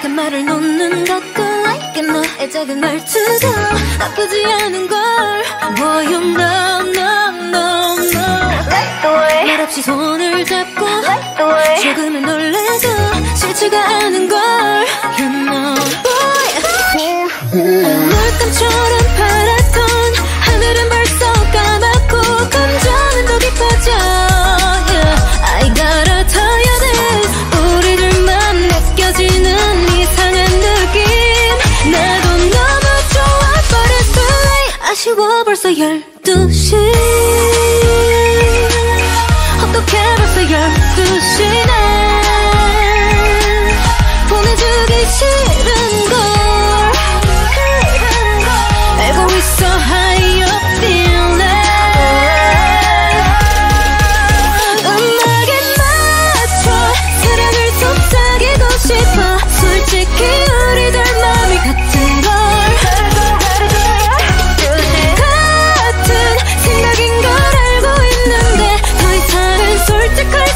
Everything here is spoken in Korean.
그 말을 놓는 것도 like 너의 작은 말투도 나쁘지 않은 걸 Boy you know no no no Like the way, 말없이 손을 잡고 like the way. 조금은 놀라도 싫지가 않은 걸 You know boy 물감처럼 아쉬워 벌써 12시. 어떻게 벌써 12시네 to clear